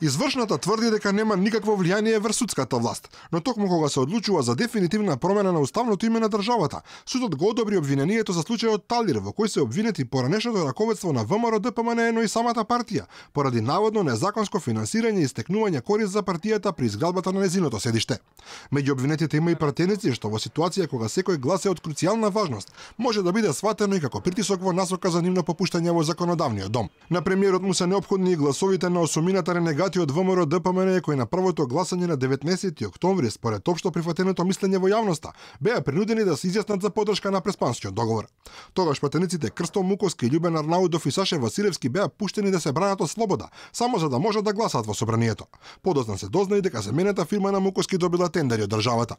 Извршната тврди дека нема никакво влијание врз судската власт, но токму кога се одлучува за дефинитивна промена на уставното име на државата, судот го одобри обвинението за случајот Талир во кој се обвинети поранешното раководство на ВМРО ДПМН, но и самата партија, поради наводно незаконско финансирање и стекнување корист за партијата при изградбата на незиното седиште. Меѓу обвинетите има и пратеници што во ситуација кога секој глас е од круцијална важност, може да биде сватено и како притисок во насока за нивно попуштање во законодавниот дом. На премиерот му се необходни и гласовите на осумината ренегати од ВМРО ДПМН кои на првото гласање на 19 октомври според општо прифатеното мислење во јавноста беа принудени да се изјаснат за поддршка на преспанскиот договор. Тогаш пратениците Крсто Муковски и Љубен Арнаудов и Саше Василевски беа пуштени да се бранат од слобода, само за да можат да гласаат во собранието. Подозна се дозна и дека семената фирма на Муковски добила тендери од државата.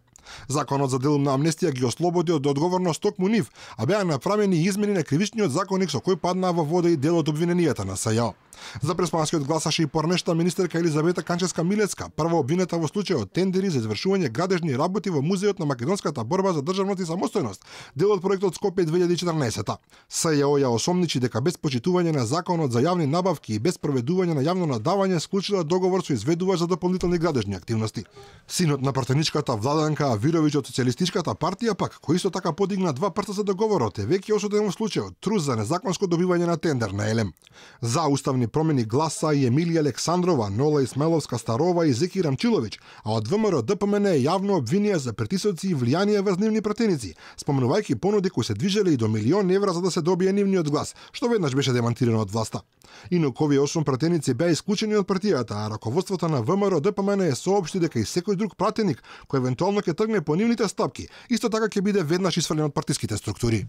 Законот за делумна амнестија ги ослободи од одговорност токму нив, а беа направени измени на кривичниот законник со кој паднаа во вода и дел од обвиненијата на СЈО. За преспанскиот гласаше и порнешта министерка Елизавета Канческа Милецка, Прво обвинета во случајот тендери за извршување градежни работи во музеот на македонската борба за државност и самостојност, дел од проектот Скопје 2014. СЈО ја осомничи дека без почитување на законот за јавни набавки и без проведување на јавно надавање склучила договор со изведувач за дополнителни градежни активности. Синот на партеничката Владанка Авировиќ од социјалистичката партија пак, кој исто така подигна два прста за договорот, е веќе осуден во случајот труз за незаконско добивање на тендер на Елем. За уставни промени гласа и Емилија Александрова, Нола Исмеловска Старова и Зеки Рамчиловиќ, а од ВМРО ДПМН е јавно обвинија за притисоци и влијание врз нивни пратеници, спомнувајќи понуди кои се движеле и до милион евра за да се добие нивниот глас, што веднаш беше демантирано од власта. Инок овие осум пратеници беа исклучени од партијата, а раководството на ВМРО ДПМН е соопшти дека и секој друг пратеник кој евентуално ќе тргне по нивните стапки, исто така ќе биде веднаш исфрлен од партиските структури.